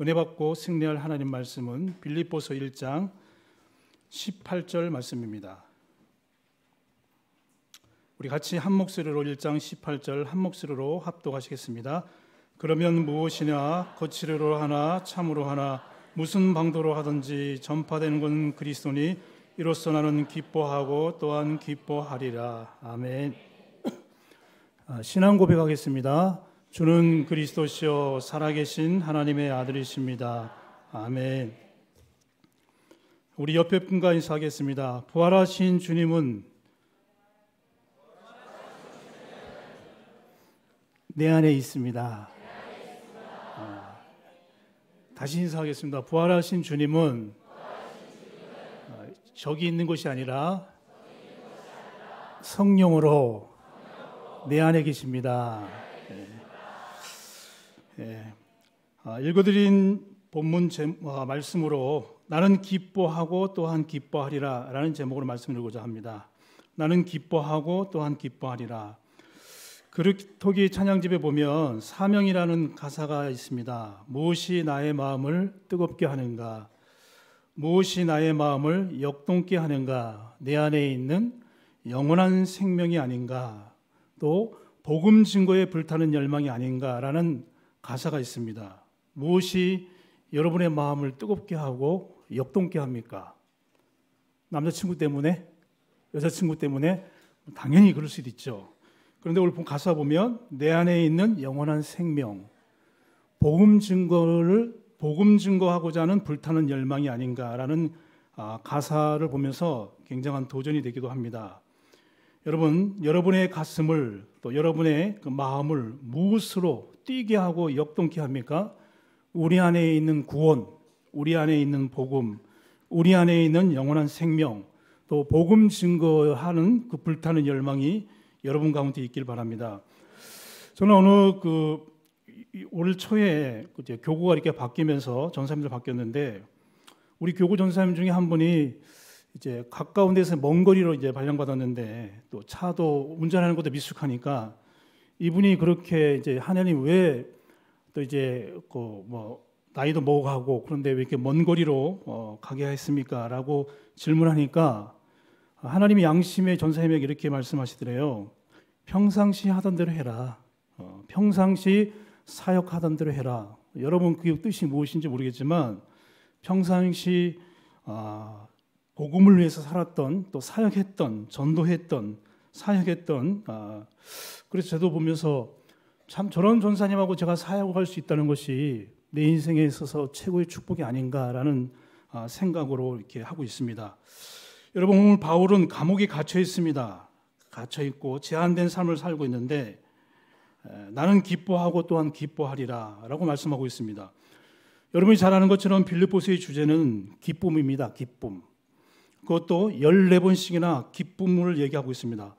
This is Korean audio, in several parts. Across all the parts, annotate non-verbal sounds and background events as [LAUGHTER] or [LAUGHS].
은혜 받고 승리할 하나님 말씀은 빌립보서 1장 18절 말씀입니다. 우리 같이 한 목소리로 1장 18절 한 목소리로 합독하시겠습니다. 그러면 무엇이냐 거칠으로 하나 참으로 하나 무슨 방도로 하든지 전파되는 건 그리스도니 이로써 나는 기뻐하고 또한 기뻐하리라. 아멘. [CLEARS THROAT] 아, 신앙 고백하겠습니다. 주는 그리스도시요 살아계신 하나님의 아들이십니다. 아멘. 우리 옆에 분과 인사하겠습니다. 부활하신 주님은 내 안에 있습니다. 아, 다시 인사하겠습니다. 부활하신 주님은 아, 저기 있는 것이 아니라 성령으로 내 안에 계십니다. 예. 아, 읽어드린 본문 제, 아, 말씀으로 나는 기뻐하고 또한 기뻐하리라 라는 제목으로 말씀드리고자 합니다. 나는 기뻐하고 또한 기뻐하리라. 그르토기 찬양집에 보면 사명이라는 가사가 있습니다. 무엇이 나의 마음을 뜨겁게 하는가? 무엇이 나의 마음을 역동케 하는가? 내 안에 있는 영원한 생명이 아닌가? 또 복음 증거에 불타는 열망이 아닌가라는 가사가 있습니다. 무엇이 여러분의 마음을 뜨겁게 하고 역동케 합니까? 남자친구 때문에? 여자친구 때문에? 당연히 그럴 수도 있죠. 그런데 오늘 본 가사 보면 내 안에 있는 영원한 생명, 복음 증거를 복음 증거하고자 하는 불타는 열망이 아닌가라는 아, 가사를 보면서 굉장한 도전이 되기도 합니다. 여러분, 여러분의 가슴을 또 여러분의 그 마음을 무엇으로 뛰게 하고 역동케 합니까? 우리 안에 있는 구원, 우리 안에 있는 복음, 우리 안에 있는 영원한 생명, 또 복음 증거하는 그 불타는 열망이 여러분 가운데 있길 바랍니다. 저는 어느 그 올 초에 교구가 이렇게 바뀌면서 전사님들 바뀌었는데 우리 교구 전사님 중에 한 분이 이제 가까운 데서 먼 거리로 이제 발령받았는데 또 차도 운전하는 것도 미숙하니까 이분이 그렇게 이제 하나님 왜 또 이제 그 뭐 나이도 먹어가고 그런데 왜 이렇게 먼 거리로 어 가게 했습니까?라고 질문하니까 하나님이 양심의 전사님에게 이렇게 말씀하시더래요. 평상시 하던 대로 해라. 어, 평상시 사역하던 대로 해라. 여러분 그 뜻이 무엇인지 모르겠지만 평상시 아, 복음을 위해서 살았던 또 사역했던 전도했던 사역했던 아, 그래서 저도 보면서 참 저런 전사님하고 제가 사역할 수 있다는 것이 내 인생에 있어서 최고의 축복이 아닌가라는 아, 생각으로 이렇게 하고 있습니다. 여러분 오늘 바울은 감옥에 갇혀 있습니다. 갇혀 있고 제한된 삶을 살고 있는데 나는 기뻐하고 또한 기뻐하리라라고 말씀하고 있습니다. 여러분이 잘 아는 것처럼 빌립보서의 주제는 기쁨입니다. 기쁨. 그것도 14번씩이나 기쁨을 얘기하고 있습니다.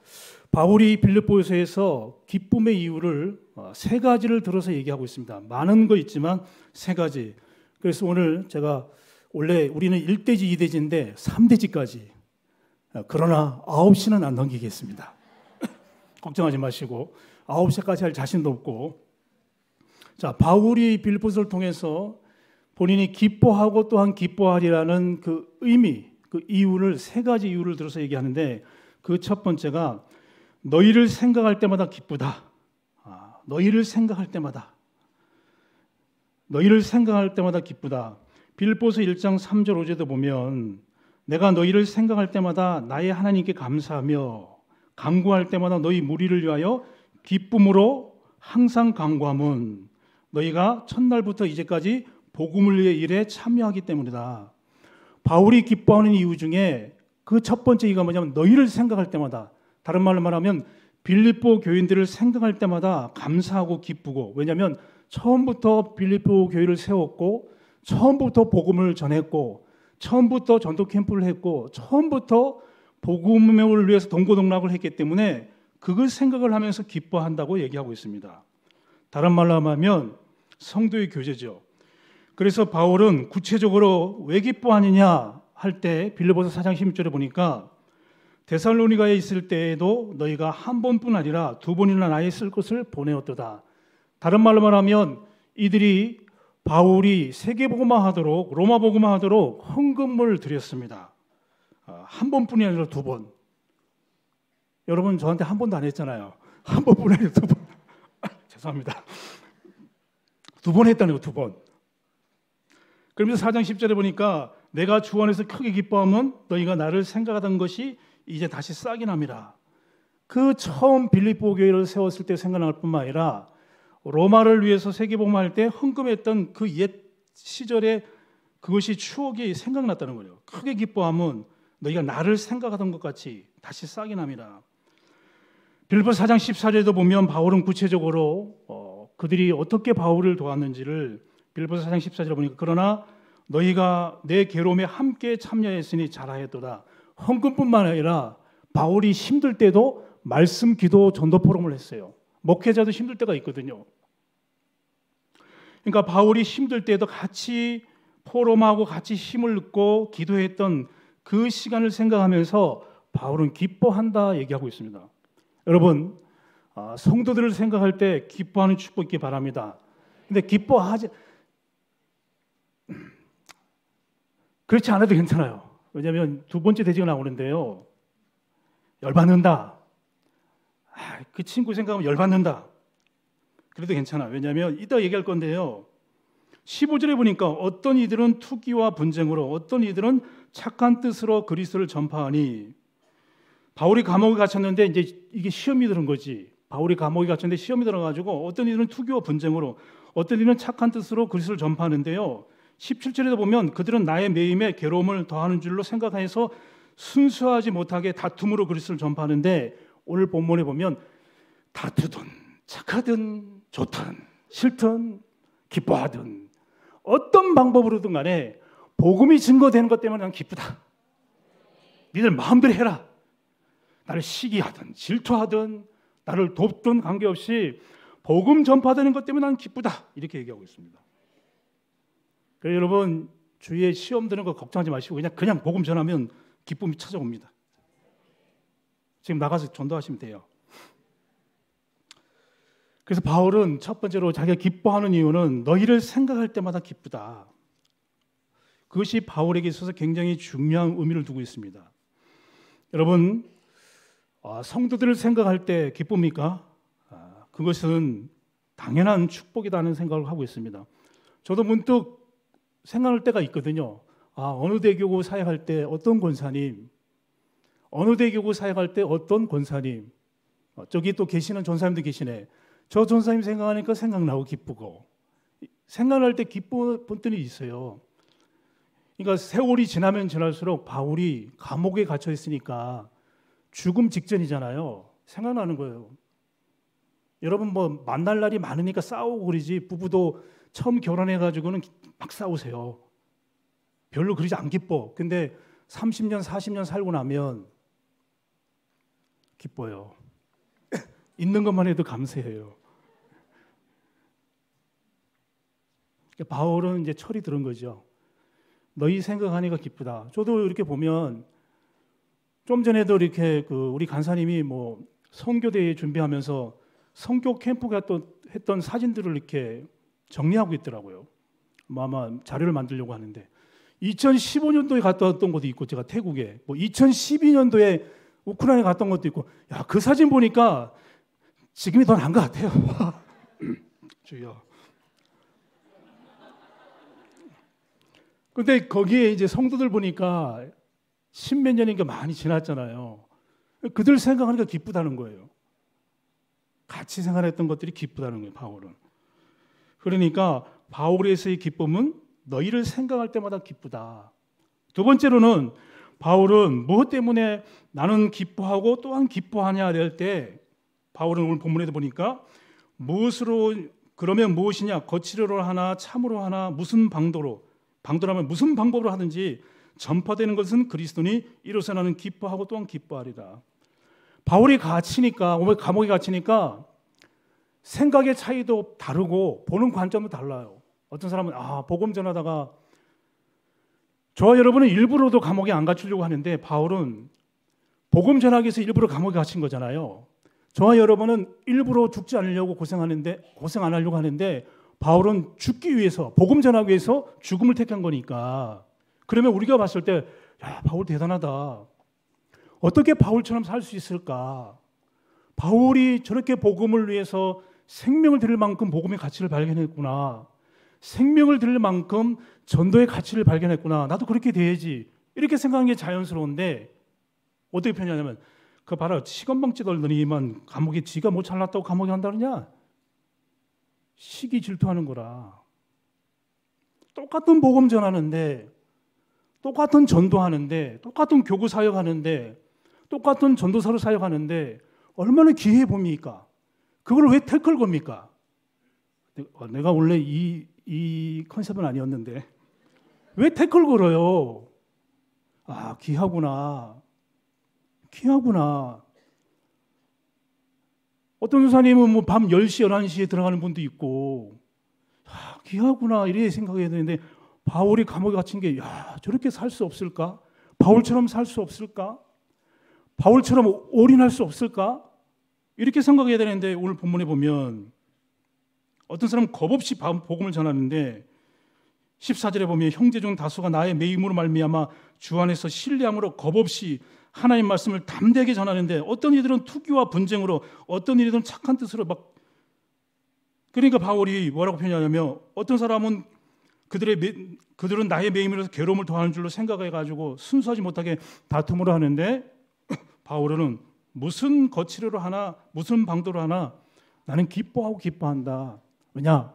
바울이 빌립보에서 기쁨의 이유를 어, 세 가지를 들어서 얘기하고 있습니다. 많은 거 있지만 세 가지. 그래서 오늘 제가 원래 우리는 1대지, 2대지인데 3대지까지. 어, 그러나 9시는 안 넘기겠습니다. [COUGHS] 걱정하지 마시고 9시까지 할 자신도 없고. 자, 바울이 빌립보서를 통해서 본인이 기뻐하고 또한 기뻐하리라는 그 의미, 그 이유를 세 가지 이유를 들어서 얘기하는데 그 첫 번째가 너희를 생각할 때마다 기쁘다. 아, 너희를 생각할 때마다 너희를 생각할 때마다 기쁘다. 빌보서 1장 3절 5절도 보면 내가 너희를 생각할 때마다 나의 하나님께 감사하며 강구할 때마다 너희 무리를 위하여 기쁨으로 항상 강구함은 너희가 첫날부터 이제까지 복음을 위해 일에 참여하기 때문이다. 바울이 기뻐하는 이유 중에 그 첫 번째 이유가 뭐냐면 너희를 생각할 때마다 다른 말로 말하면 빌립보 교인들을 생각할 때마다 감사하고 기쁘고 왜냐하면 처음부터 빌립보 교회를 세웠고 처음부터 복음을 전했고 처음부터 전도 캠프를 했고 처음부터 복음을 위해서 동고동락을 했기 때문에 그걸 생각을 하면서 기뻐한다고 얘기하고 있습니다. 다른 말로 하면 성도의 교제죠. 그래서 바울은 구체적으로 왜 기뻐하느냐 할 때 빌립보서 4장 16절에 보니까 데살로니가에 있을 때에도 너희가 한 번뿐 아니라 두 번이나 나에 쓸 것을 보내었도다. 다른 말로 말하면 이들이 바울이 세계복음화 하도록 로마 복음화 하도록 헌금을 드렸습니다. 아, 한 번뿐이 아니라 두 번. 여러분 저한테 한 번도 안 했잖아요. 한 번뿐이 아니라 두 번. 아, [LAUGHS] 죄송합니다. 두 번 했다는 거두 번. 그러면서 4장 10절에 보니까 내가 주 안에서 크게 기뻐하면 너희가 나를 생각하던 것이 이제 다시 싹이 납니다. 그 처음 빌립보 교회를 세웠을 때 생각날 뿐만 아니라 로마를 위해서 세계복음할 때 헌금했던 그 옛 시절에 그것이 추억이 생각났다는 거예요. 크게 기뻐하면 너희가 나를 생각하던 것 같이 다시 싹이 납니다. 빌보 4장 14절에도 보면 바울은 구체적으로 어, 그들이 어떻게 바울을 도왔는지를 빌보 4장 14절에 보니까 그러나 너희가 내 괴로움에 함께 참여했으니 잘하였도다. 헌금뿐만 아니라 바울이 힘들 때도 말씀 기도 전도 포럼을 했어요. 목회자도 힘들 때가 있거든요. 그러니까 바울이 힘들 때도 같이 포럼하고 같이 힘을 얻고 기도했던 그 시간을 생각하면서 바울은 기뻐한다 얘기하고 있습니다. 여러분 아, 성도들을 생각할 때 기뻐하는 축복 있기 바랍니다. 근데 기뻐하지 그렇지 않아도 괜찮아요. 왜냐하면 두 번째 대지가 나오는데요. 열받는다. 아, 그 친구 생각하면 열받는다. 그래도 괜찮아. 왜냐하면 이따 얘기할 건데요. 15절에 보니까 어떤 이들은 투기와 분쟁으로 어떤 이들은 착한 뜻으로 그리스도를 전파하니 바울이 감옥에 갇혔는데 이제 이게 시험이 들은 거지. 바울이 감옥에 갇혔는데 시험이 들어가지고 어떤 이들은 투기와 분쟁으로 어떤 이들은 착한 뜻으로 그리스도를 전파하는데요. 17절에도 보면 그들은 나의 매임에 괴로움을 더하는 줄로 생각해서 순수하지 못하게 다툼으로 그리스도를 전파하는데 오늘 본문에 보면 다투든 착하든 좋든 싫든 기뻐하든 어떤 방법으로든 간에 복음이 증거되는 것 때문에 난 기쁘다. 니들 마음대로 해라. 나를 시기하든 질투하든 나를 돕든 관계없이 복음 전파되는 것 때문에 난 기쁘다. 이렇게 얘기하고 있습니다. 그래서 여러분 주위에 시험 드는 거 걱정하지 마시고 그냥 그냥 복음 전하면 기쁨이 찾아옵니다. 지금 나가서 전도하시면 돼요. 그래서 바울은 첫 번째로 자기가 기뻐하는 이유는 너희를 생각할 때마다 기쁘다. 그것이 바울에게 있어서 굉장히 중요한 의미를 두고 있습니다. 여러분, 아, 성도들을 생각할 때 기쁩니까? 아, 그것은 당연한 축복이라는 생각을 하고 있습니다. 저도 문득 생각할 때가 있거든요. 아, 어느 대교구 사역할 때 어떤 권사님, 어느 대교구 사역할 때 어떤 권사님, 어, 저기 또 계시는 전사님도 계시네. 저 전사님 생각하니까 생각나고 기쁘고 생각날 때 기쁜 때이 있어요. 그러니까 세월이 지나면 지날수록 바울이 감옥에 갇혀 있으니까 죽음 직전이잖아요. 생각나는 거예요. 여러분 뭐 만날 날이 많으니까 싸우고 그러지 부부도 처음 결혼해 가지고는 막 싸우세요. 별로 그러지 안 기뻐. 근데 30년, 40년 살고 나면 기뻐요. [LAUGHS] 있는 것만 해도 감사해요. 그러니까 바울은 이제 철이 들은 거죠. 너희 생각하니까 기쁘다. 저도 이렇게 보면 좀 전에도 이렇게 그 우리 간사님이 뭐 선교대회 준비하면서 성교 캠프 갔던 했던 사진들을 이렇게 정리하고 있더라고요. 뭐 아마 자료를 만들려고 하는데 2015년도에 갔다 왔던 것도 있고 제가 태국에 뭐 2012년도에 우크라이나에 갔던 것도 있고 야 그 사진 보니까 지금이 더 나은 것 같아요. [LAUGHS] 주여. 근데 거기에 이제 성도들 보니까 십몇 년인가 많이 지났잖아요. 그들 생각하니까 기쁘다는 거예요. 같이 생활했던 것들이 기쁘다는 거예요, 바울은. 그러니까 바울에서의 기쁨은 너희를 생각할 때마다 기쁘다. 두 번째로는 바울은 무엇 때문에 나는 기뻐하고 또한 기뻐하냐 할때 바울은 오늘 본문에도 보니까 무엇으로 그러면 무엇이냐 거칠어로 하나 참으로 하나 무슨 방도로 방도라면 무슨 방법으로 하든지 전파되는 것은 그리스도니 이로써 나는 기뻐하고 또한 기뻐하리라. 바울이 갇히니까 감옥에 갇히니까 생각의 차이도 다르고 보는 관점도 달라요. 어떤 사람은 아 복음 전하다가 저와 여러분은 일부러도 감옥에 안 갇히려고 하는데 바울은 복음 전하기 위해서 일부러 감옥에 갇힌 거잖아요. 저와 여러분은 일부러 죽지 않으려고 고생하는데 고생 안 하려고 하는데 바울은 죽기 위해서 복음 전하기 위해서 죽음을 택한 거니까 그러면 우리가 봤을 때 야, 바울 대단하다. 어떻게 바울처럼 살 수 있을까? 바울이 저렇게 복음을 위해서 생명을 드릴 만큼 복음의 가치를 발견했구나. 생명을 드릴 만큼 전도의 가치를 발견했구나. 나도 그렇게 돼야지. 이렇게 생각하는 게 자연스러운데 어떻게 표현하냐면 그 봐라 시건방지 돌더니만 감옥에 지가 못 잘났다고 감옥에 한다느냐? 시기 질투하는 거라. 똑같은 복음 전하는데 똑같은 전도하는데 똑같은 교구 사역하는데 똑같은 전도사로 사역하는데 얼마나 기해 봅니까? 그걸 왜 태클 겁니까? 어, 내가 원래 이, 이 컨셉은 아니었는데 왜 태클 걸어요? 아 귀하구나 귀하구나 어떤 교사님은 뭐 밤 10시, 11시에 들어가는 분도 있고, 아, 귀하구나, 이래 생각해야 되는데, 바울이 감옥에 갇힌 게, 야, 저렇게 살 수 없을까? 바울처럼 살 수 없을까? 바울처럼 올인할 수 없을까? 이렇게 생각해야 되는데, 오늘 본문에 보면, 어떤 사람은 겁 없이 복음을 전하는데, 14절에 보면 형제 중 다수가 나의 매임으로 말미암아 주 안에서 신뢰함으로 겁 없이 하나님 말씀을 담대하게 전하는데 어떤 이들은 투기와 분쟁으로 어떤 이들은 착한 뜻으로 막 그러니까 바울이 뭐라고 표현하냐면 어떤 사람은 그들의 매, 그들은 나의 매임이라서 괴로움을 더하는 줄로 생각해 가지고 순수하지 못하게 다툼으로 하는데 [CLEARS THROAT] 바울은 무슨 거치료로 하나 무슨 방도로 하나 나는 기뻐하고 기뻐한다. 왜냐?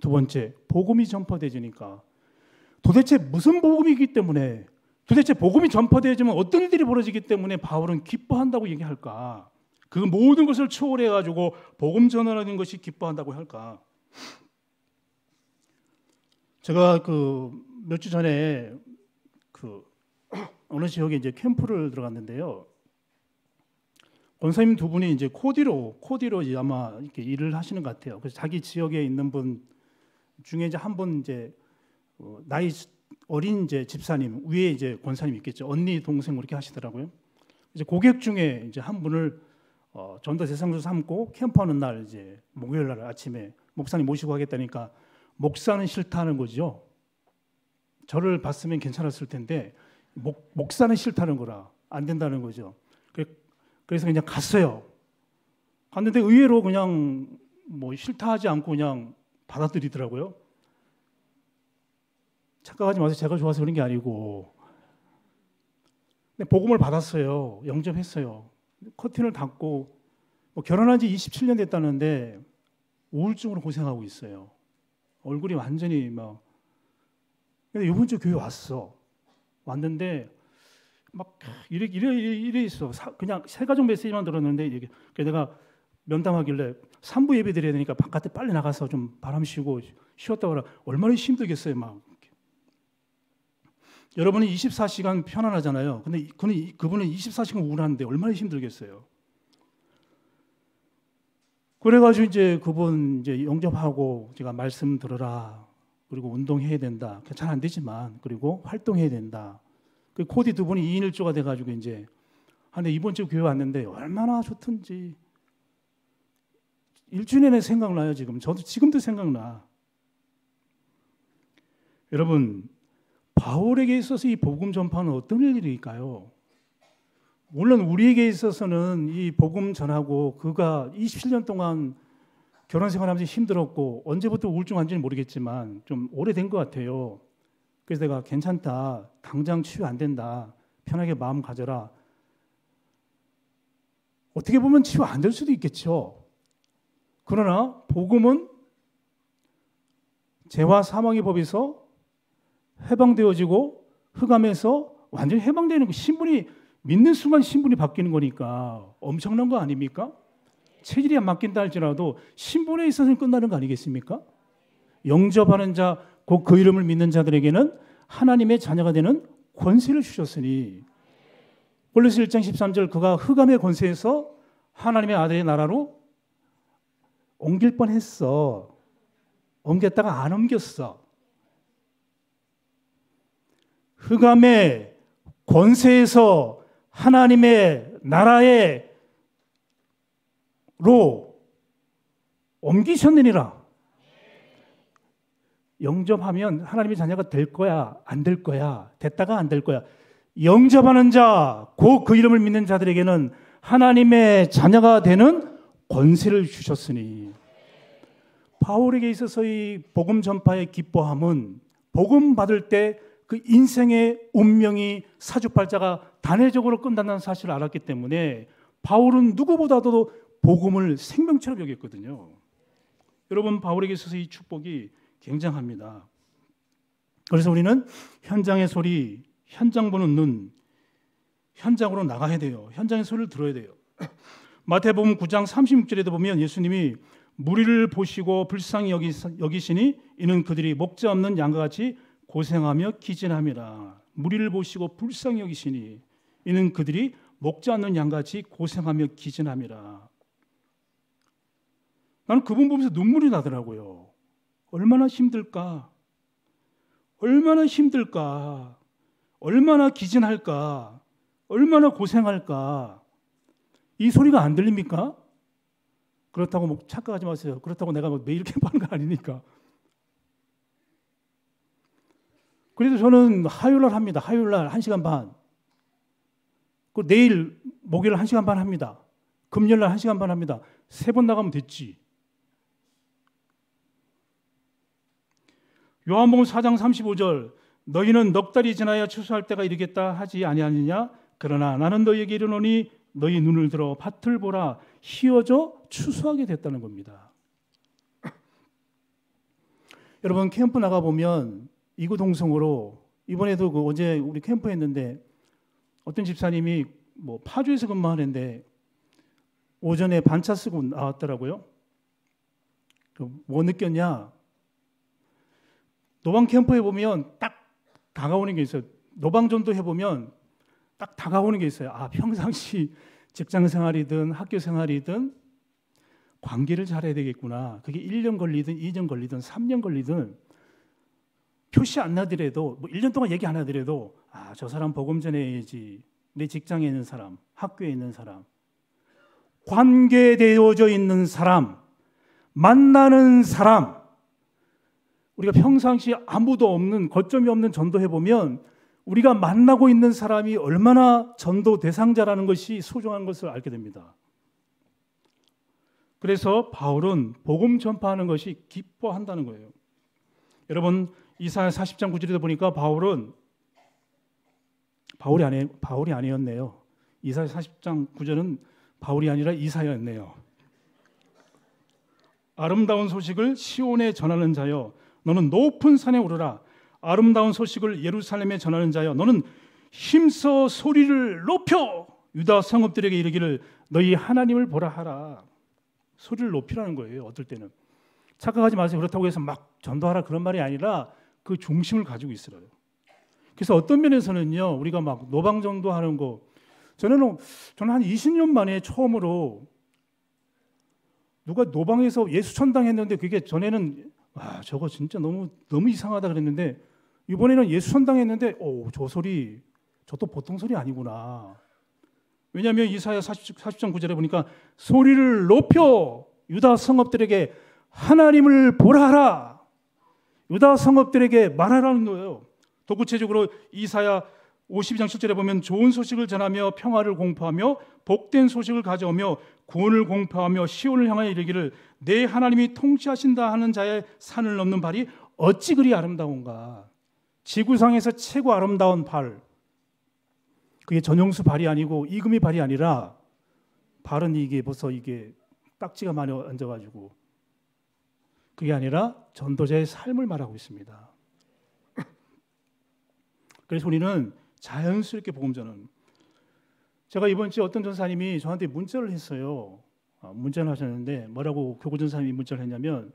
두 번째 복음이 전파되지니까 도대체 무슨 복음이기 때문에 도대체 복음이 전파되어지면 어떤 일들이 벌어지기 때문에 바울은 기뻐한다고 얘기할까? 그 모든 것을 초월해 가지고 복음 전하는 것이 기뻐한다고 할까? 제가 그 몇 주 전에 그 어느 지역에 이제 캠프를 들어갔는데요. 권사님 두 분이 이제 코디로 코디로 이제 아마 이렇게 일을 하시는 것 같아요. 그래서 자기 지역에 있는 분 중에 이제 한 분 이제 어, 나이 어린 이제 집사님 위에 이제 권사님 있겠죠. 언니 동생 그렇게 하시더라고요. 이제 고객 중에 이제 한 분을 어, 전도 대상으로 삼고 캠프하는 날 이제 목요일 날 아침에 목사님 모시고 하겠다니까 목사는 싫다는 거죠. 저를 봤으면 괜찮았을 텐데 목, 목사는 싫다는 거라 안 된다는 거죠. 그래서 그냥 갔어요. 갔는데 의외로 그냥 뭐 싫다 하지 않고 그냥 받아들이더라고요. 착각하지 마세요. 제가 좋아서 그런 게 아니고. 근데 복음을 받았어요. 영접했어요. 커튼을 닫고 뭐 결혼한 지 27년 됐다는데 우울증으로 고생하고 있어요. 얼굴이 완전히 막. 근데 이번 주 교회 왔어. 왔는데 막 이래 이래 이래 있어. 그냥 세 가정 메시지만 들었는데 이게 내가 면담하길래 3부 예배 드려야 되니까 바깥에 빨리 나가서 좀 바람 쉬고 쉬었다 오라. 얼마나 힘들겠어요, 막. 여러분은 24시간 편안하잖아요. 근데 그는 그분은 24시간 우울한데 얼마나 힘들겠어요. 그래가지고 이제 그분 이제 영접하고 제가 말씀 들어라. 그리고 운동해야 된다. 잘 안 되지만 그리고 활동해야 된다. 그 코디 두 분이 2인 1조가 돼가지고 이제 근데 이번 주 교회 왔는데 얼마나 좋던지 내내 생각나요 지금 저도 지금도 생각나 여러분 바울에게 있어서 이 복음 전파는 어떤 일일까요? 물론 우리에게 있어서는 이 복음 전하고 그가 27년 동안 결혼 생활하면서 힘들었고 언제부터 우울증 완전히 모르겠지만 좀 오래된 것 같아요. 그래서 내가 괜찮다. 당장 치유 안 된다. 편하게 마음 가져라. 어떻게 보면 치유 안 될 수도 있겠죠. 그러나 복음은 죄와 사망의 법에서 해방되어지고 흑암에서 완전히 해방되는 거 신분이 믿는 순간 신분이 바뀌는 거니까 엄청난 거 아닙니까? 체질이 안 바뀐다 할지라도 신분에 있어서는 끝나는 거 아니겠습니까? 영접하는 자, 곧 그 이름을 믿는 자들에게는 하나님의 자녀가 되는 권세를 주셨으니 골로새 1장 13절 그가 흑암의 권세에서 하나님의 아들의 나라로 옮길 뻔했어. 옮겼다가 안 옮겼어. 흑암의 권세에서 하나님의 나라에로 옮기셨느니라. 영접하면 하나님의 자녀가 될 거야, 안 될 거야, 됐다가 안 될 거야. 영접하는 자, 곧 그 이름을 믿는 자들에게는 하나님의 자녀가 되는 권세를 주셨으니 바울에게 있어서 이 복음 전파의 기뻐함은 복음 받을 때 그 인생의 운명이 사주팔자가 단회적으로 끝난다는 사실을 알았기 때문에 바울은 누구보다도 복음을 생명처럼 여겼거든요. 여러분 바울에게 있어서 이 축복이 굉장합니다. 그래서 우리는 현장의 소리, 현장 보는 눈, 현장으로 나가야 돼요. 현장의 소리를 들어야 돼요. 마태복음 9장 36절에도 보면 예수님이 무리를 보시고 불쌍히 여기시니 이는 그들이 목자 없는 양과 같이 고생하며 기진함이라. 무리를 보시고 불쌍히 여기시니 이는 그들이 목자 없는 양같이 고생하며 기진함이라. 나는 그분 보면서 눈물이 나더라고요. 얼마나 힘들까? 얼마나 힘들까? 얼마나 기진할까? 얼마나 고생할까? 이 소리가 안 들립니까? 그렇다고 뭐 착각하지 마세요. 그렇다고 내가 뭐 매일 캠프하는 [LAUGHS] 거 아니니까. 그래도 저는 화요일 날 합니다. 화요일 날 1시간 반. 그 내일 목요일 1시간 반 합니다. 금요일 날 1시간 반 합니다. 세 번 나가면 됐지. 요한복음 4장 35절 너희는 넉 달이 지나야 추수할 때가 이르겠다 하지 아니하느냐 그러나 나는 너희에게 이르노니 너희 눈을 들어 밭을 보라 희어져 추수하게 됐다는 겁니다. [CLEARS THROAT] 여러분 캠프 나가 보면 이구동성으로 이번에도 그 어제 우리 캠프 했는데 어떤 집사님이 뭐 파주에서 근무하는데 오전에 반차 쓰고 나왔더라고요. 뭐 느꼈냐? 노방 캠프에 보면 딱 다가오는 게 있어요. 노방전도 해보면 딱 다가오는 게 있어요. 아, 평상시 [LAUGHS] 직장 생활이든 학교 생활이든 관계를 잘해야 되겠구나. 그게 1년 걸리든 2년 걸리든 3년 걸리든 표시 안 나더라도 뭐 1년 동안 얘기 안 하더라도 아, 저 사람 복음 전해야지. 내 직장에 있는 사람, 학교에 있는 사람. 관계되어져 있는 사람, 만나는 사람, 우리가 평상시 아무도 없는 거점이 없는 전도해 보면 우리가 만나고 있는 사람이 얼마나 전도 대상자라는 것이 소중한 것을 알게 됩니다. 그래서 바울은 복음 전파하는 것이 기뻐한다는 거예요. 여러분 이사야 40장 9절에도 보니까 바울은 바울이 아니 바울이 아니었네요. 이사야 40장 9절은 바울이 아니라 이사야였네요. 아름다운 소식을 시온에 전하는 자여 너는 높은 산에 오르라. 아름다운 소식을 예루살렘에 전하는 자여 너는 힘써 소리를 높여 유다 성읍들에게 이르기를 너희 하나님을 보라 하라. 소리를 높이라는 거예요. 어떨 때는 착각하지 마세요. 그렇다고 해서 막 전도하라 그런 말이 아니라 그 중심을 가지고 있으라요. 그래서 어떤 면에서는요. 우리가 막 노방 정도 하는 거 저는 저는 한 20년 만에 처음으로 누가 노방에서 예수 천당 했는데 그게 전에는 와 저거 진짜 너무 너무 이상하다 그랬는데 이번에는 예수 선당했는데 오저 소리 저도 보통 소리 아니구나. 왜냐하면 이사야 40, 40장 9절에 보니까 소리를 높여 유다 성읍들에게 하나님을 보라 하라. 유다 성읍들에게 말하라는 거예요. 더 구체적으로 이사야 52장 7절에 보면 좋은 소식을 전하며 평화를 공포하며 복된 소식을 가져오며 구원을 공포하며 시온을 향하여 이르기를 내 하나님이 통치하신다 하는 자의 산을 넘는 발이 어찌 그리 아름다운가. 지구상에서 최고 아름다운 발. 그게 전용수 발이 아니고 이금희 발이 아니라 발은 이게 벌써 이게 딱지가 많이 얹어가지고 그게 아니라 전도자의 삶을 말하고 있습니다. 그래서 우리는 자연스럽게 복음 전은 제가 이번 주에 어떤 전사님이 저한테 문자를 했어요. 아, 문자를 하셨는데 뭐라고 교구 전사님이 문자를 했냐면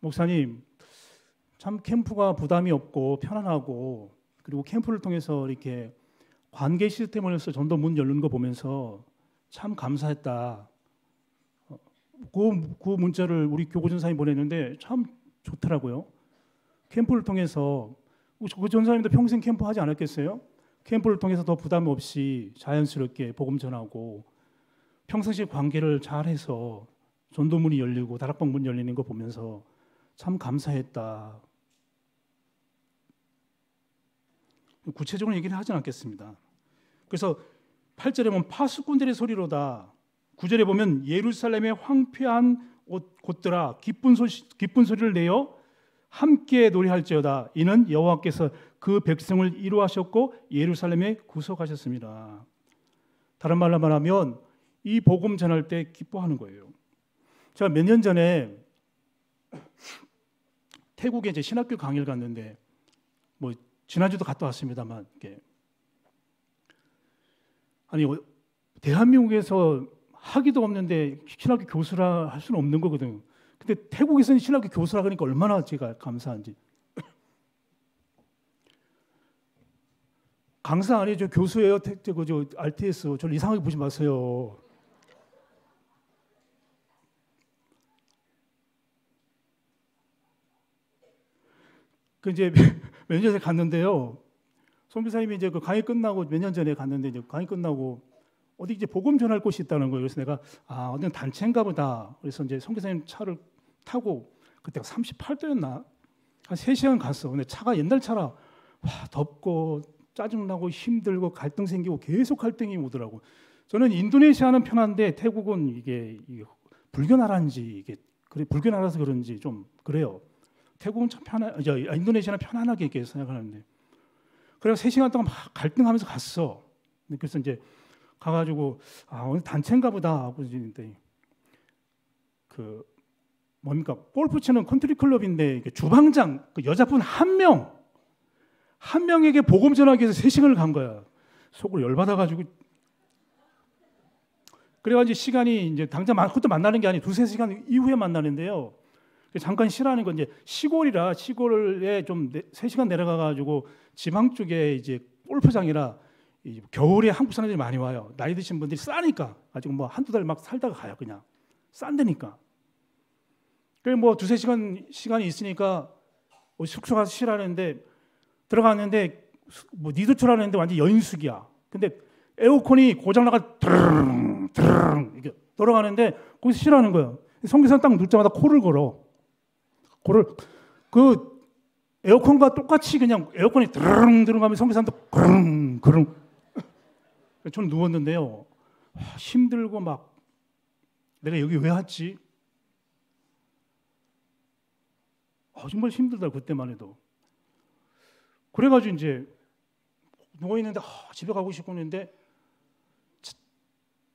목사님 참 캠프가 부담이 없고 편안하고 그리고 캠프를 통해서 이렇게 관계 시스템을 해서 전도 문 열는 거 보면서 참 감사했다. 어, 그, 그 문자를 우리 교구 전사님 보냈는데 참 좋더라고요. 캠프를 통해서 그, 그 전사님도 평생 캠프 하지 않았겠어요? 캠프를 통해서 더 부담 없이 자연스럽게 복음 전하고 평상시 관계를 잘해서 전도문이 열리고 다락방 문 열리는 거 보면서 참 감사했다. 구체적으로 얘기는 하진 않겠습니다. 그래서 8절에 보면 파수꾼들의 소리로다. 9절에 보면 예루살렘의 황폐한 곳들아 기쁜, 소리, 기쁜 소리를 내어 함께 노래할지어다. 이는 여호와께서 그 백성을 이루하셨고 예루살렘에 구속하셨습니다. 다른 말로 말하면 이 복음 전할 때 기뻐하는 거예요. 제가 몇 년 전에 태국에 이제 신학교 강의를 갔는데 뭐 지난주도 갔다 왔습니다만 아니 어, 대한민국에서 학위도 없는데 신학교 교수라 할 수는 없는 거거든요. 근데 태국에서는 신학교 교수라 그러니까 얼마나 제가 감사한지. [COUGHS] 강사 아니죠 교수예요. 저 RTS 저를 이상하게 보지 마세요. 그 이제 [LAUGHS] 몇 년 전에 갔는데요. 송교사님이 이제 그 강의 끝나고 몇 년 전에 갔는데 이제 강의 끝나고 어디 이제 복음 전할 곳이 있다는 거예요. 그래서 내가 아 어디 단체인가 보다. 그래서 이제 송교사님 차를 타고 그때가 38도였나 한 3시간 갔어. 근데 차가 옛날 차라 와 덥고 짜증나고 힘들고 갈등 생기고 계속 갈등이 오더라고. 저는 인도네시아는 편한데 태국은 이게, 이게 불교 나라인지 이게 그래 불교 나라서 그런지 좀 그래요. 태국은 참 편한, 저 인도네시아는 편안하게 이렇게 생각하는데. 그래서 3시간 동안 막 갈등하면서 갔어. 그래서 이제 가가지고 아 오늘 단체인가 보다 하고 있는데 그 뭡니까 골프 치는 컨트리 클럽인데 주방장 그 여자분 한 명, 한 명에게 복음 전하기 위해서 3시간을 간 거야. 속을 열받아가지고 그래가지고 시간이 이제 당장 그것도 만나는 게 아니고 두세 시간 이후에 만나는데요. 잠깐 쉬라는 건 이제 시골이라 시골에 좀 세 시간 내려가 가지고 지방 쪽에 이제 골프장이라 겨울에 한국 사람들이 많이 와요. 나이 드신 분들이 싸니까 아직 뭐 한두 달 막 살다가 가요 그냥 싼 데니까. 그래 뭐 두세 시간 시간이 있으니까 뭐 숙소 가서 쉬라는데 들어갔는데 뭐 니도초라는데 완전 연숙이야. 근데 에어컨이 고장 나가 드르릉 드르릉 이게 돌아가는데 거기서 쉬라는 거예요. 성기사 딱 눕자마자 코를 걸어. 그를 그 에어컨과 똑같이 그냥 에어컨이 드릉 들어가면 성기사도 그릉 그릉 저는 누웠는데요. 힘들고 막 내가 여기 왜 왔지? 아, 정말 힘들다 그때만 해도. 그래가지고 이제 누워 있는데 아, 집에 가고 싶고 있는데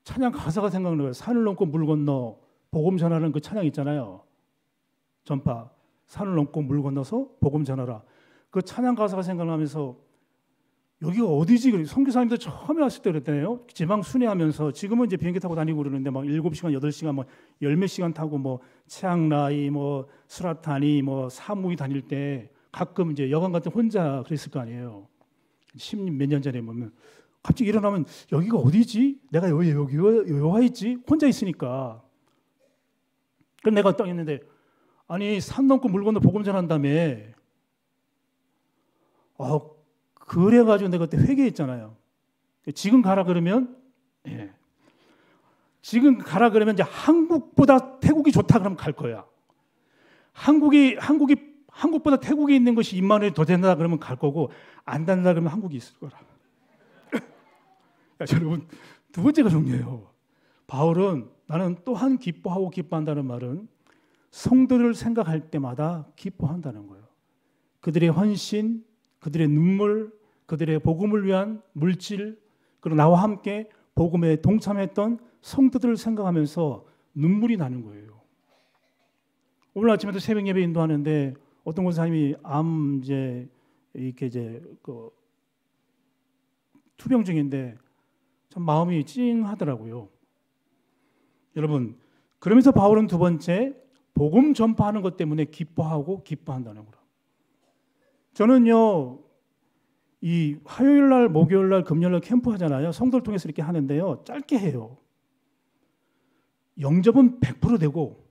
찬양 가사가 생각나는 거예요. 산을 넘고 물 건너 복음 전하는 그 찬양 있잖아요. 전파. 산을 넘고 물 건너서 복음 전하라. 그 찬양 가사가 생각나면서 여기가 어디지? 성교사님들 처음에 왔을 때 그랬잖아요. 지방 순회하면서 지금은 이제 비행기 타고 다니고 그러는데 막 7시간, 8시간, 뭐 열 몇 시간 타고 뭐 치앙라이, 뭐 수라타니, 뭐 사무이 다닐 때 가끔 이제 여관 같은 혼자 그랬을 거 아니에요. 십몇 년 전에 보면 갑자기 일어나면 여기가 어디지? 내가 여기 여기 와 있지? 혼자 있으니까. 그럼 내가 딱 있는데 아니 산 넘고 물 건너 복음 전한다며. 아 그래가지고 내가 그때 회개했잖아요. 지금 가라 그러면 예. 지금 가라 그러면 이제 한국보다 태국이 좋다 그러면 갈 거야. 한국이 한국이 한국보다 태국에 있는 것이 2만 원이 더 된다 그러면 갈 거고 안 된다 그러면 한국이 있을 거라. 야, 여러분 두 번째가 중요해요. 바울은 나는 또한 기뻐하고 기뻐한다는 말은 성도를 생각할 때마다 기뻐한다는 거예요. 그들의 헌신, 그들의 눈물, 그들의 복음을 위한 물질, 그리고 나와 함께 복음에 동참했던 성도들을 생각하면서 눈물이 나는 거예요. 오늘 아침에도 새벽 예배 인도하는데 어떤 권사님이 암 이제 이렇게 이제 그 투병 중인데 참 마음이 찡하더라고요. 여러분 그러면서 바울은 두 번째 복음 전파하는 것 때문에 기뻐하고 기뻐한다는 거라. 저는요, 이 화요일 날, 목요일 날, 금요일 날 캠프 하잖아요. 성도를 통해서 이렇게 하는데요. 짧게 해요. 영접은 100% 되고,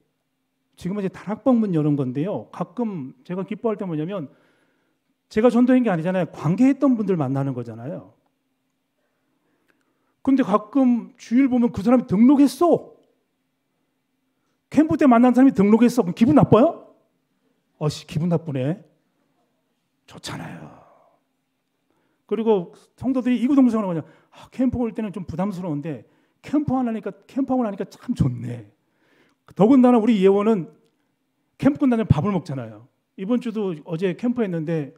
지금은 이제 단학방문 여는 건데요. 가끔 제가 기뻐할 때 뭐냐면, 제가 전도한 게 아니잖아요. 관계했던 분들 만나는 거잖아요. 근데 가끔 주일 보면 그 사람이 등록했어. 캠프 때 만난 사람이 등록했어. 그럼 기분 나빠요? 어씨, 기분 나쁘네. 좋잖아요. 그리고 성도들이 이구동성으로 그냥 아, 캠프 올 때는 좀 부담스러운데 캠프 하니까 캠프하고 나니까 참 좋네. 더군다나 우리 예원은 캠프 끝나면 밥을 먹잖아요. 이번 주도 어제 캠프했는데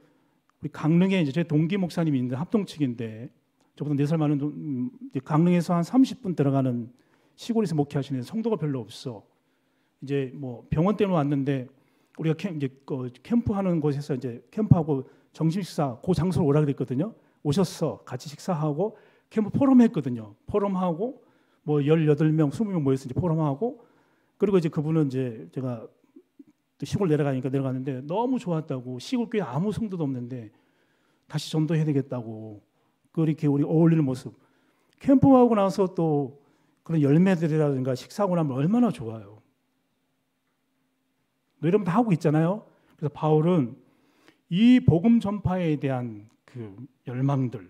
우리 강릉에 이제 제 동기 목사님이 있는데 합동 측인데 저보다 4살 많은 음, 강릉에서 한 30분 들어가는 시골에서 목회하시는 성도가 별로 없어. 이제 뭐 병원 때문에 왔는데 우리가 캠, 이제 그 캠프하는 곳에서 이제 캠프하고 점심 식사 그 장소로 오라 그랬거든요. 오셨어. 같이 식사하고 캠프 포럼 했거든요. 포럼하고 뭐 18명, 20명 모여서 이제 포럼하고 그리고 이제 그분은 이제 제가 시골 내려가니까 내려갔는데 너무 좋았다고 시골 교회 아무 성도도 없는데 다시 전도해야 되겠다고 그렇게 우리 어울리는 모습 캠프하고 나서 또 그런 열매들이라든가 식사하고 나면 얼마나 좋아요. 여러분 다 하고 있잖아요. 그래서 바울은 이 복음 전파에 대한 그 열망들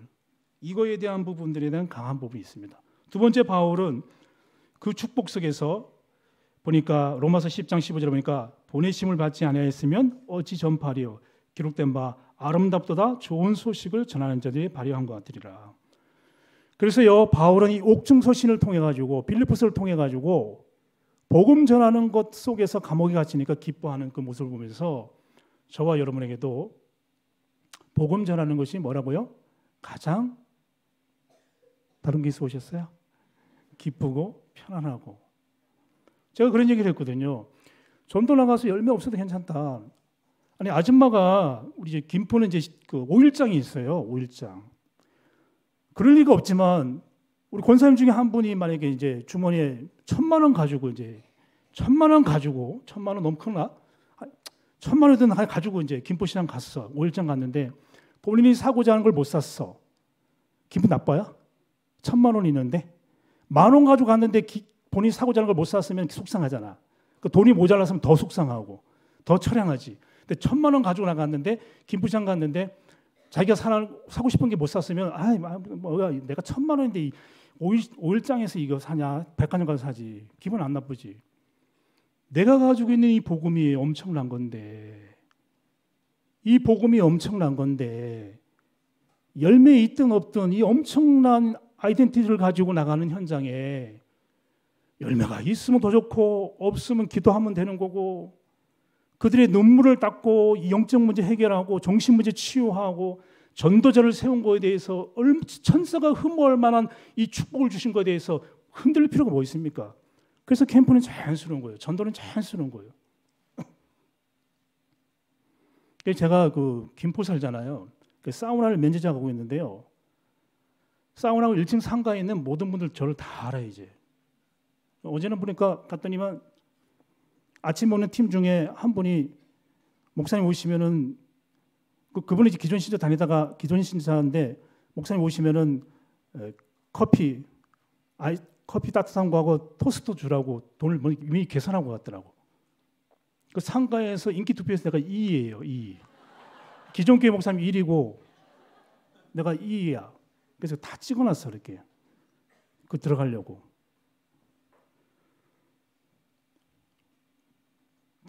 이거에 대한 부분들에 대한 강한 부분이 있습니다. 두 번째 바울은 그 축복 속에서 보니까 로마서 10장 15절에 보니까 보내심을 받지 아니하였으면 어찌 전파리요 기록된 바 아름답도다 좋은 소식을 전하는 자들이 발휘한 것 같으리라. 그래서요 바울은 이 옥중 서신을 통해 가지고 빌리포스를 통해 가지고 복음 전하는 것 속에서 감옥에 갇히니까 기뻐하는 그 모습을 보면서 저와 여러분에게도 복음 전하는 것이 뭐라고요? 가장 다른 게있 오셨어요? 기쁘고 편안하고 제가 그런 얘기를 했거든요. 전도 나가서 열매 없어도 괜찮다. 아니 아줌마가 우리 김포는 이제 그 5일장이 있어요. 5일장. 그럴 리가 없지만 우리 권사님 중에 한 분이 만약에 이제 주머니에 천만 원 가지고 이제 천만 원 가지고 천만 원 너무 큰가? 천만 원든 가지고 이제 김포시장 갔어. 5일장 갔는데 본인이 사고자 하는 걸 못 샀어. 기분 나빠요? 천만 원 있는데 만 원 가지고 갔는데 기, 본인이 사고자 하는 걸 못 샀으면 속상하잖아. 그 돈이 모자랐으면 더 속상하고 더 처량하지. 근데 천만 원 가지고 나갔는데 김포시장 갔는데 자기가 사, 사고 싶은 게 못 샀으면 아, 뭐야 내가 천만 원인데 오일, 오일 장에서 이거 사냐 백화점 가서 사지 기분 안 나쁘지. 내가 가지고 있는 이 복음이 엄청난 건데 이 복음이 엄청난 건데 열매 있든 없든 이 엄청난 아이덴티티를 가지고 나가는 현장에 열매가 있으면 더 좋고 없으면 기도하면 되는 거고 그들의 눈물을 닦고 영적 문제 해결하고 정신 문제 치유하고 전도자를 세운 것에 대해서 천사가 흠모할 만한 이 축복을 주신 것에 대해서 흔들릴 필요가 뭐 있습니까? 그래서 캠프는 자연스러운 거예요. 전도는 자연스러운 거예요. 제가 그 김포 살잖아요. 그 사우나를 면제자가고 있는데요. 사우나 1층 상가에 있는 모든 분들 저를 다 알아요 이제. 어제는 보니까 갔더니만 아침 먹는 팀 중에 한 분이 목사님 오시면은 그, 그분이 기존 신자 다니다가 기존 신자인데 목사님 오시면은 커피 아이 커피 따뜻한 거하고 토스트 주라고 돈을 뭐 이미 계산하고 갔더라고. 그 상가에서 인기 투표에서 내가 2위예요. 2위. 기존 교회 목사님 1위고 내가 2위야. 그래서 다 찍어놨어 이렇게. 그 들어가려고.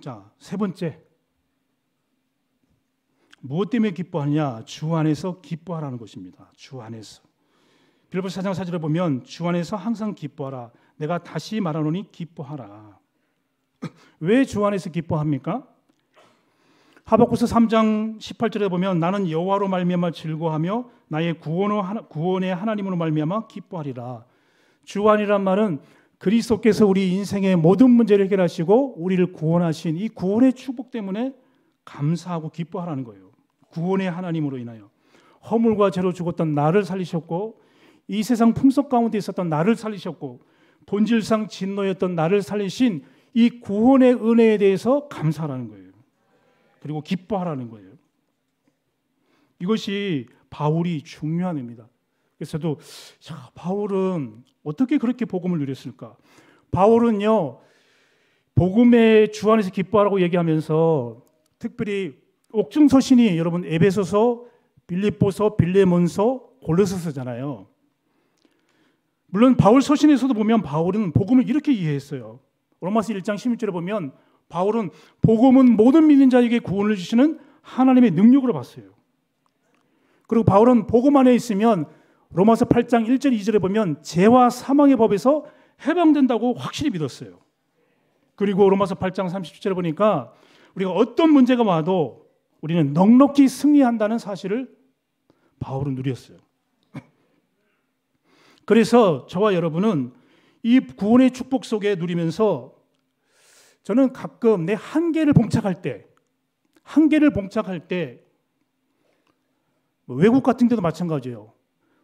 자, 세 번째. 무엇 때문에 기뻐하느냐? 주 안에서 기뻐하라는 것입니다. 주 안에서. 빌보스 사장 사절에 보면 주 안에서 항상 기뻐하라. 내가 다시 말하노니 기뻐하라. [CLEARS THROAT] 왜 주 안에서 기뻐합니까? 하박국서 3장 18절에 보면 나는 여호와로 말미암아 즐거하며 나의 구원의 하나님으로 말미암아 기뻐하리라. 주 안이란 말은 그리스도께서 우리 인생의 모든 문제를 해결하시고 우리를 구원하신 이 구원의 축복 때문에 감사하고 기뻐하라는 거예요. 구원의 하나님으로 인하여 허물과 죄로 죽었던 나를 살리셨고 이 세상 풍속 가운데 있었던 나를 살리셨고 본질상 진노였던 나를 살리신 이 구원의 은혜에 대해서 감사하라는 거예요. 그리고 기뻐하라는 거예요. 이것이 바울이 중요한 의미다. 그래서 저도 자, 바울은 어떻게 그렇게 복음을 누렸을까? 바울은요 복음의 주 안에서 기뻐하라고 얘기하면서 특별히 옥중 서신이 여러분 에베소서, 빌립보서, 빌레몬서, 골로새서잖아요. 물론 바울 서신에서도 보면 바울은 복음을 이렇게 이해했어요. 로마서 1장 16절에 보면 바울은 복음은 모든 믿는 자에게 구원을 주시는 하나님의 능력으로 봤어요. 그리고 바울은 복음 안에 있으면 로마서 8장 1절 2절에 보면 죄와 사망의 법에서 해방된다고 확실히 믿었어요. 그리고 로마서 8장 30절에 보니까 우리가 어떤 문제가 와도 우리는 넉넉히 승리한다는 사실을 바울은 누렸어요. 그래서 저와 여러분은 이 구원의 축복 속에 누리면서 저는 가끔 내 한계를 봉착할 때, 한계를 봉착할 때, 뭐 외국 같은 데도 마찬가지예요.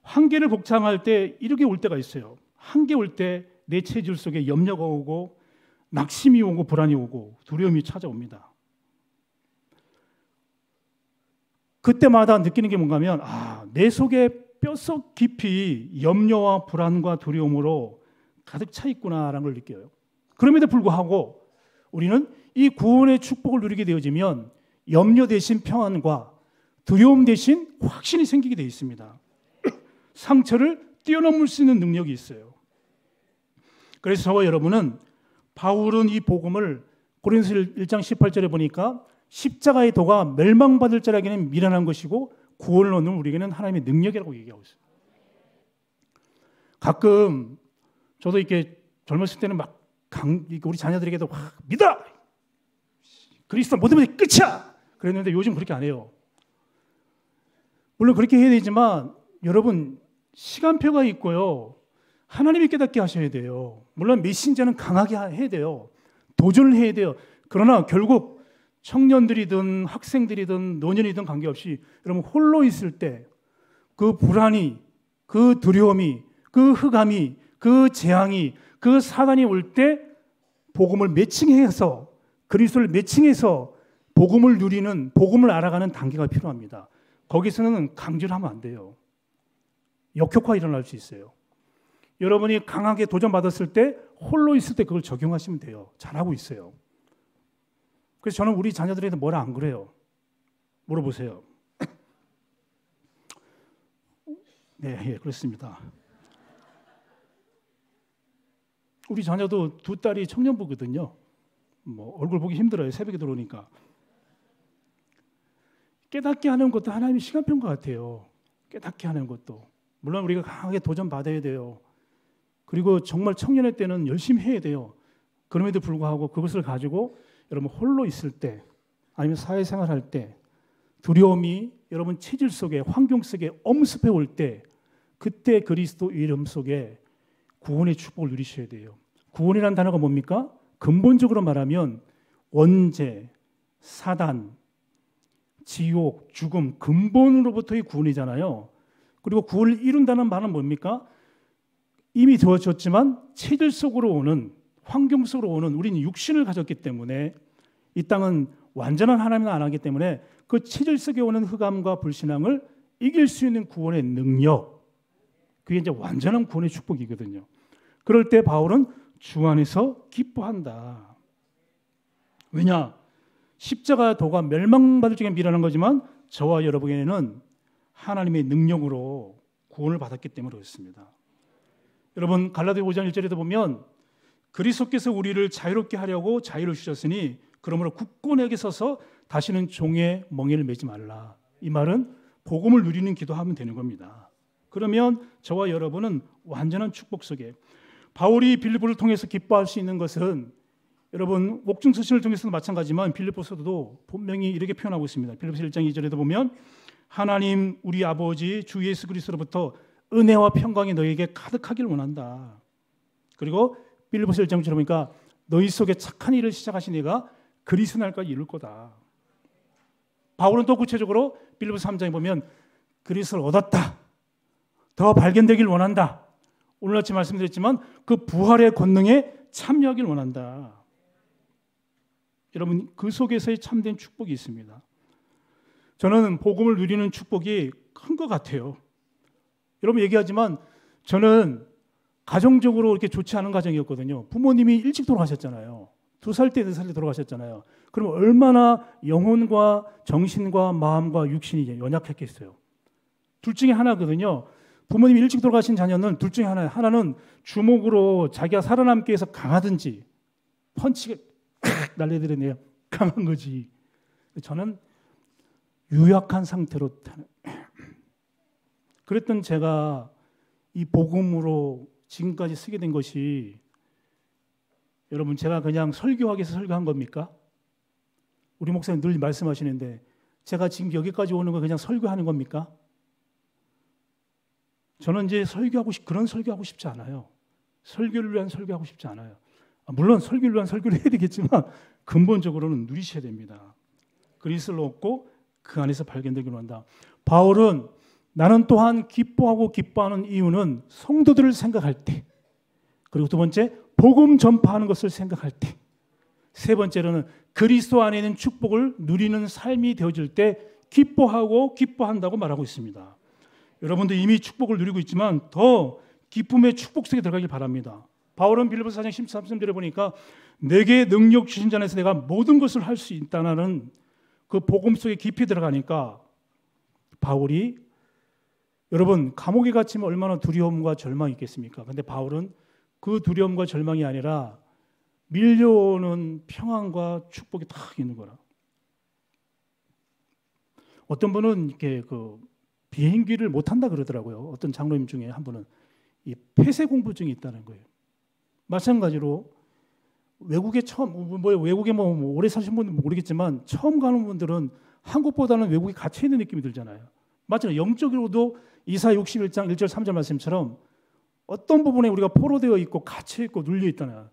한계를 봉착할 때 이렇게 올 때가 있어요. 한계 올 때 내 체질 속에 염려가 오고, 낙심이 오고, 불안이 오고, 두려움이 찾아옵니다. 그때마다 느끼는 게 뭔가 하면, 아, 내 속에 뼛속 깊이 염려와 불안과 두려움으로 가득 차 있구나라는 걸 느껴요. 그럼에도 불구하고 우리는 이 구원의 축복을 누리게 되어지면 염려 대신 평안과 두려움 대신 확신이 생기게 되어 있습니다. 상처를 뛰어넘을 수 있는 능력이 있어요. 그래서 여러분은 바울은 이 복음을 고린서 1장 18절에 보니까 십자가의 도가 멸망받을 자에게는 미련한 것이고 구원을 얻는 우리에게는 하나님의 능력이라고 얘기하고 있어요. 가끔 저도 이렇게 젊었을 때는 막 강, 우리 자녀들에게도 막 믿어! 그리스도 모든 것이 끝이야! 그랬는데 요즘 그렇게 안 해요. 물론 그렇게 해야 되지만 여러분 시간표가 있고요. 하나님이 깨닫게 하셔야 돼요. 물론 메신저는 강하게 해야 돼요. 도전을 해야 돼요. 그러나 결국 청년들이든 학생들이든 노년이든 관계없이 여러분 홀로 있을 때 그 불안이, 그 두려움이, 그 흑암이, 그 재앙이, 그 사단이 올 때 복음을 매칭해서 그리스도를 매칭해서 복음을 누리는 복음을 알아가는 단계가 필요합니다. 거기서는 강제로 하면 안 돼요. 역효과 일어날 수 있어요. 여러분이 강하게 도전 받았을 때 홀로 있을 때 그걸 적용하시면 돼요. 잘하고 있어요. 그래서 저는 우리 자녀들에게 뭐라 안 그래요. 물어보세요. 네, 예, 그렇습니다. 우리 자녀도 두 딸이 청년부거든요. 뭐 얼굴 보기 힘들어요. 새벽에 들어오니까. 깨닫게 하는 것도 하나님의 시간표인 것 같아요. 깨닫게 하는 것도. 물론 우리가 강하게 도전 받아야 돼요. 그리고 정말 청년의 때는 열심히 해야 돼요. 그럼에도 불구하고 그것을 가지고 여러분 홀로 있을 때 아니면 사회생활 할 때 두려움이 여러분 체질 속에 환경 속에 엄습해 올 때 그때 그리스도 이름 속에 구원의 축복을 누리셔야 돼요. 구원이라는 단어가 뭡니까? 근본적으로 말하면 원죄, 사단, 지옥, 죽음 근본으로부터의 구원이잖아요. 그리고 구원을 이룬다는 말은 뭡니까? 이미 되어졌지만 체질 속으로 오는 환경 속으로 오는 우리는 육신을 가졌기 때문에 이 땅은 완전한 하나님은 안 하기 때문에 그 체질 속에 오는 흑암과 불신앙을 이길 수 있는 구원의 능력 그게 이제 완전한 구원의 축복이거든요. 그럴 때 바울은 주 안에서 기뻐한다. 왜냐? 십자가 도가 멸망받을 중에 미라는 거지만 저와 여러분에게는 하나님의 능력으로 구원을 받았기 때문에 그렇습니다. 여러분 갈라디아 5장 1절에도 보면 그리스도께서 우리를 자유롭게 하려고 자유를 주셨으니 그러므로 굳건하게 서서 다시는 종의 멍에를 매지 말라. 이 말은 복음을 누리는 기도하면 되는 겁니다. 그러면 저와 여러분은 완전한 축복 속에 바울이 빌립보를 통해서 기뻐할 수 있는 것은 여러분 옥중 서신을 통해서도 마찬가지지만 빌립보서도 분명히 이렇게 표현하고 있습니다. 빌립보서 1장 2절에도 보면 하나님 우리 아버지 주 예수 그리스도로부터 은혜와 평강이 너에게 가득하길 원한다. 그리고 1장 6절에 보니까 너희 속에 착한 일을 시작하신 이가 그리스 날까지 이룰 거다. 바울은 또 구체적으로 빌립보서 3장에 보면 그리스를 얻었다. 더 발견되길 원한다. 오늘 아침 말씀드렸지만 그 부활의 권능에 참여하길 원한다. 여러분 그 속에서의 참된 축복이 있습니다. 저는 복음을 누리는 축복이 큰 것 같아요. 여러분 얘기하지만 저는 가정적으로 이렇게 좋지 않은 가정이었거든요. 부모님이 일찍 돌아가셨잖아요. 두 살 때, 네 살때 돌아가셨잖아요. 그럼 얼마나 영혼과 정신과 마음과 육신이 연약했겠어요. 둘 중에 하나거든요. 부모님이 일찍 돌아가신 자녀는 둘 중에 하나. 하나는 주먹으로 자기가 살아남기 위해서 강하든지 펀치가 날려드리네요. 강한 거지. 저는 유약한 상태로 [CLEARS THROAT] 그랬던 제가 이 복음으로 지금까지 쓰게 된 것이 여러분 제가 그냥 설교하기 위해서 설교한 겁니까? 우리 목사님 늘 말씀하시는데 제가 지금 여기까지 오는 거 그냥 설교하는 겁니까? 저는 이제 설교하고 싶 그런 설교하고 싶지 않아요. 설교를 위한 설교하고 싶지 않아요. 아, 물론 설교를 위한 설교를 해야 되겠지만 [LAUGHS] 근본적으로는 누리셔야 됩니다. 그리스를 얻고 그 안에서 발견되기로 한다. 바울은 나는 또한 기뻐하고 기뻐하는 이유는 성도들을 생각할 때 그리고 두 번째 복음 전파하는 것을 생각할 때 세 번째로는 그리스도 안에 있는 축복을 누리는 삶이 되어질 때 기뻐하고 기뻐한다고 말하고 있습니다. 여러분도 이미 축복을 누리고 있지만 더 기쁨의 축복 속에 들어가길 바랍니다. 바울은 빌립보서 4장 13절에 보니까 내게 능력 주신 자에서 내가 모든 것을 할 수 있다는 그 복음 속에 깊이 들어가니까 바울이 여러분 감옥에 갇히면 얼마나 두려움과 절망이 있겠습니까? 근데 바울은 그 두려움과 절망이 아니라 밀려오는 평안과 축복이 딱 있는 거라. 어떤 분은 이렇게 그 비행기를 못 한다 그러더라고요. 어떤 장로님 중에 한 분은 이 폐쇄 공부증이 있다는 거예요. 마찬가지로 외국에 처음 뭐, 뭐 외국에 뭐, 뭐 오래 사신 분은 모르겠지만 처음 가는 분들은 한국보다는 외국에 갇혀 있는 느낌이 들잖아요. 맞잖아요. 영적으로도 이사 61장 1절 3절 말씀처럼 어떤 부분에 우리가 포로되어 있고 갇혀 있고 눌려 있다나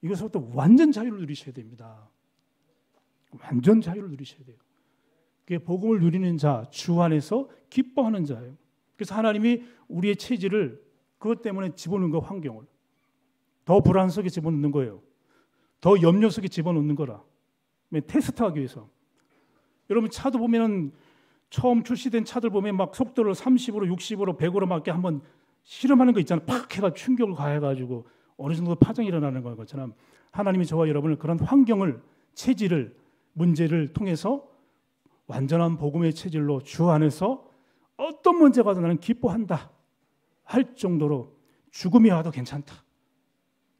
이것부터 완전 자유를 누리셔야 됩니다. 완전 자유를 누리셔야 돼요. 그게 복음을 누리는 자, 주 안에서 기뻐하는 자예요. 그래서 하나님이 우리의 체질을 그것 때문에 집어넣는 거 환경을 더 불안 속에 집어넣는 거예요. 더 염려 속에 집어넣는 거라. 테스트하기 위해서. 여러분 차도 보면은 처음 출시된 차들 보면 막 속도를 30으로 60으로 100으로 막 한번 실험하는 거 있잖아요. 팍 해가 충격을 가해가지고 어느 정도 파장이 일어나는 것처럼 하나님이 저와 여러분을 그런 환경을 체질을 문제를 통해서 완전한 복음의 체질로 주 안에서 어떤 문제가 와도 나는 기뻐한다 할 정도로 죽음이 와도 괜찮다.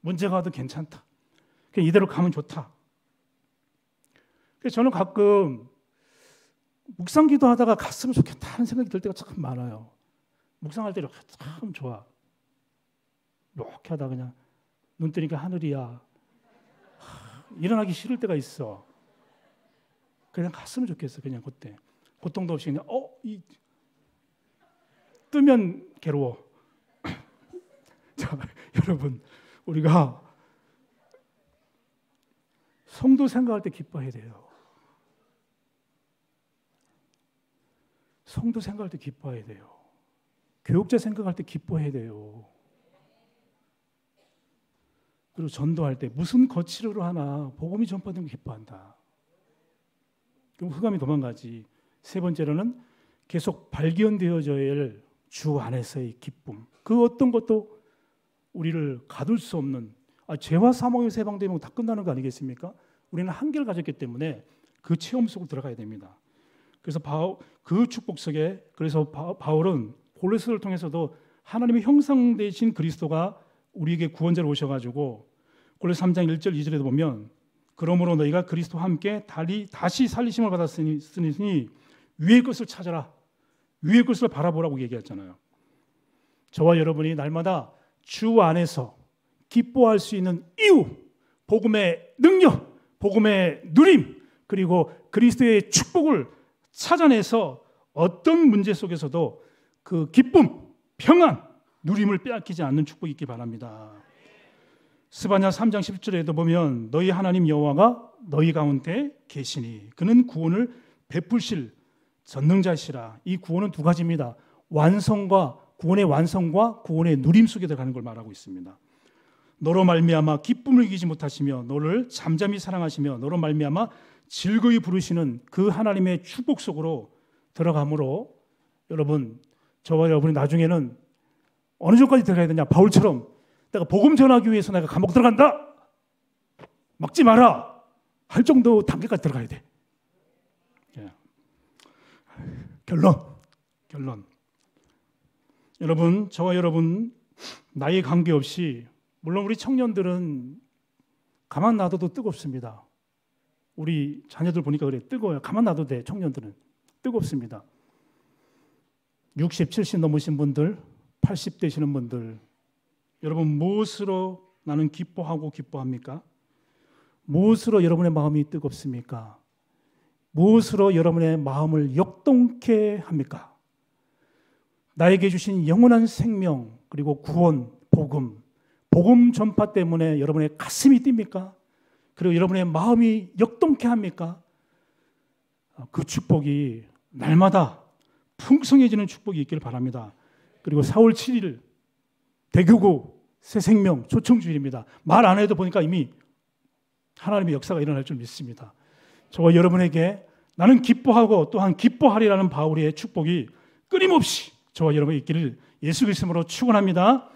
문제가 와도 괜찮다. 이대로 가면 좋다. 그래서 저는 가끔 묵상기도 하다가 갔으면 좋겠다는 생각이 들 때가 참 많아요. 묵상할 때 이렇게 참 좋아. 이렇게 하다 그냥 눈 뜨니까 하늘이야. 하, 일어나기 싫을 때가 있어. 그냥 갔으면 좋겠어. 그냥 그때 고통도 없이 그냥 어 이 뜨면 괴로워. [LAUGHS] 자, 여러분 우리가 성도 생각할 때 기뻐해야 돼요. 성도 생각할 때 기뻐해야 돼요. 교육자 생각할 때 기뻐해야 돼요. 그리고 전도할 때 무슨 거치료로 하나 복음이 전파되면 기뻐한다. 그럼 흑암이 도망가지. 세 번째로는 계속 발견되어져야 할 주 안에서의 기쁨. 그 어떤 것도 우리를 가둘 수 없는 아, 죄와 사망의 세방되면 다 끝나는 거 아니겠습니까? 우리는 한계를 가졌기 때문에 그 체험 속으로 들어가야 됩니다. 그래서 바울, 그 축복 속에 그래서 바울은 골로스를 통해서도 하나님의 형상 되신 그리스도가 우리에게 구원자로 오셔가지고 골로새 3장 1절 2절에도 보면 그러므로 너희가 그리스도와 함께 다리, 다시 살리심을 받았으니 위의 것을 찾아라 위의 것을 바라보라고 얘기했잖아요. 저와 여러분이 날마다 주 안에서 기뻐할 수 있는 이유, 복음의 능력, 복음의 누림, 그리고 그리스도의 축복을 찾아내서 어떤 문제 속에서도 그 기쁨, 평안, 누림을 빼앗기지 않는 축복이 있기 바랍니다. 스바냐 3장 10절에도 보면 너희 하나님 여호와가 너희 가운데 계시니 그는 구원을 베풀실 전능자시라. 이 구원은 두 가지입니다. 완성과 구원의 완성과 구원의 누림 속에 들어가는 걸 말하고 있습니다. 너로 말미암아 기쁨을 이기지 못하시며 너를 잠잠히 사랑하시며 너로 말미암아 즐거이 부르시는 그 하나님의 축복 속으로 들어가므로 여러분 저와 여러분이 나중에는 어느 정도까지 들어가야 되냐? 바울처럼 내가 복음 전하기 위해서 내가 감옥 들어간다? 막지 마라! 할 정도 단계까지 들어가야 돼. 예. 결론. 결론. 여러분 저와 여러분 나이 관계없이 물론 우리 청년들은 가만 놔둬도 뜨겁습니다 우리 자녀들 보니까 그래 뜨거워요. 가만 놔도 돼. 청년들은 뜨겁습니다. 60, 70 넘으신 분들, 80 되시는 분들, 여러분 무엇으로 나는 기뻐하고 기뻐합니까? 무엇으로 여러분의 마음이 뜨겁습니까? 무엇으로 여러분의 마음을 역동케 합니까? 나에게 주신 영원한 생명, 그리고 구원, 복음, 복음 전파 때문에 여러분의 가슴이 뜁니까? 그리고 여러분의 마음이 역동케 합니까? 그 축복이 날마다 풍성해지는 축복이 있기를 바랍니다. 그리고 4월 7일 대교구 새생명 초청주일입니다. 말 안 해도 보니까 이미 하나님의 역사가 일어날 줄 믿습니다. 저와 여러분에게 나는 기뻐하고 또한 기뻐하리라는 바울의 축복이 끊임없이 저와 여러분이 있기를 예수 그리스도로 축원합니다.